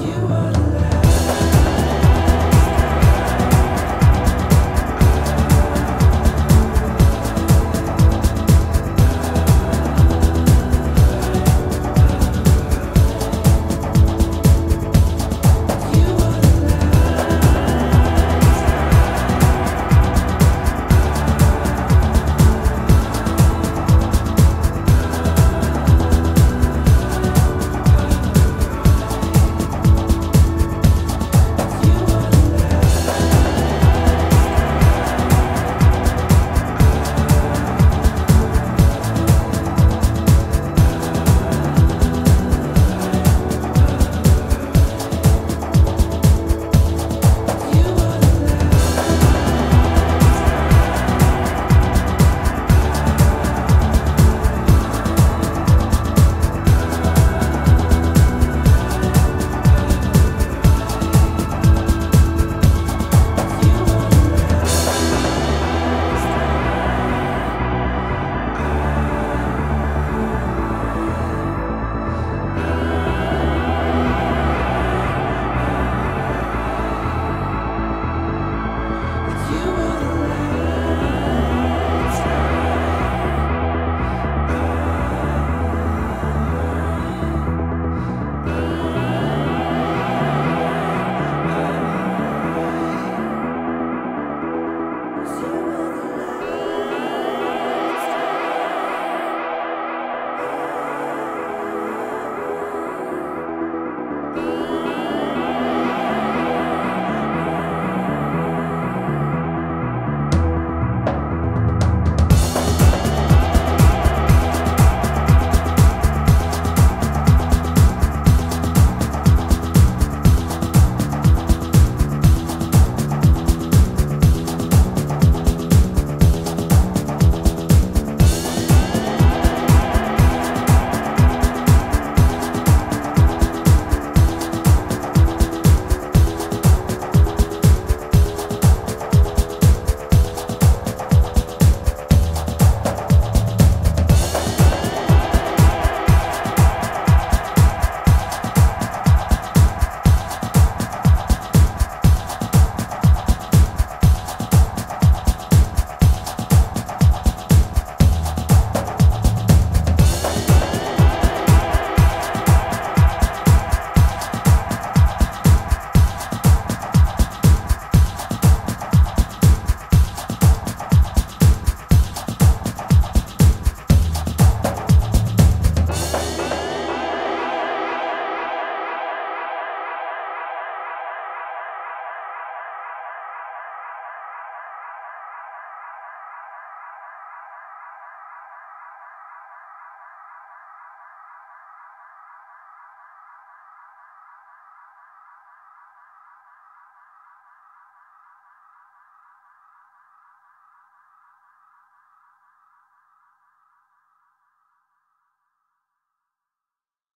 you were